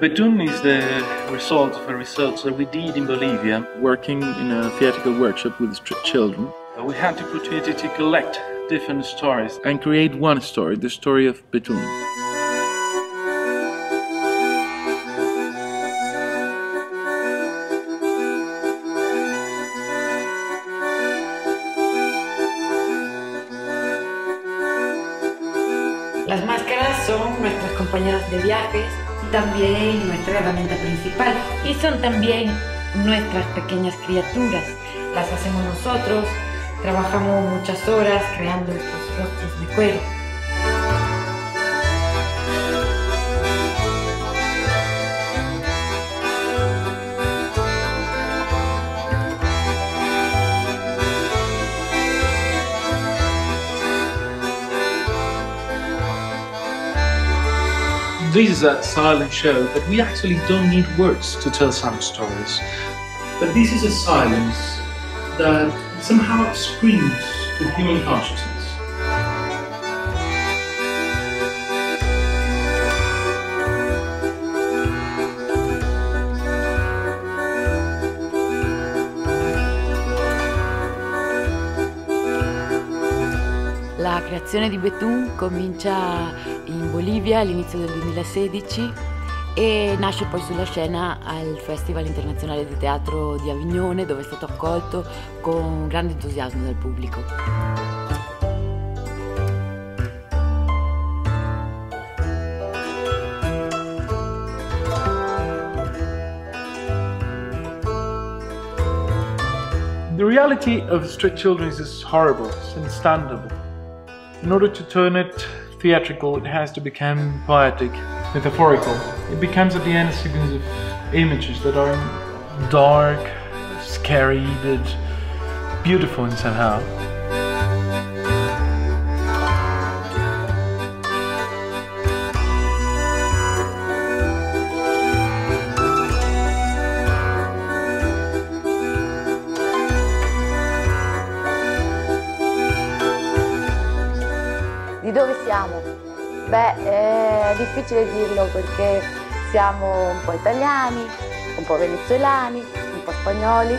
Betún is the result of a research that we did in Bolivia. Working in a theatrical workshop with children. Uh, we had the opportunity to collect different stories and create one story, the story of Betún. Las máscaras son nuestras compañeras de viajes también nuestra herramienta principal y son también nuestras pequeñas criaturas. Las hacemos nosotros, trabajamos muchas horas creando estos rostros de cuero. This is a silent show but we actually don't need words to tell some stories. But this is a silence that somehow screams to human consciousness. La creazione di Betun comincia in Bolivia all'inizio del 2016 e nasce poi sulla scena al Festival Internazionale di Teatro di Avignone dove è stato accolto con grande entusiasmo dal pubblico. The reality of Street Children is horrible, it's understandable. In order to turn it theatrical, it has to become poetic, metaphorical. It becomes at the end a sequence of images that are dark, scary, but beautiful in somehow. Di dove siamo? Beh, è difficile dirlo perché siamo un po' italiani, un po' venezuelani, un po' spagnoli,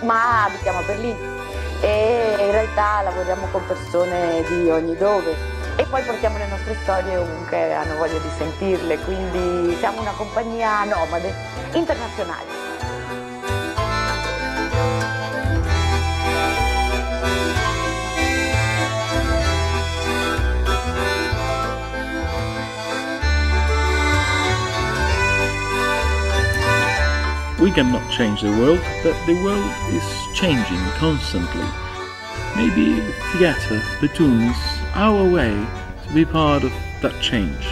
ma abitiamo a Berlino e in realtà lavoriamo con persone di ogni dove e poi portiamo le nostre storie ovunque hanno voglia di sentirle, quindi siamo una compagnia nomade, internazionale. We cannot change the world, but the world is changing constantly. Maybe theatre, is our way to be part of that change.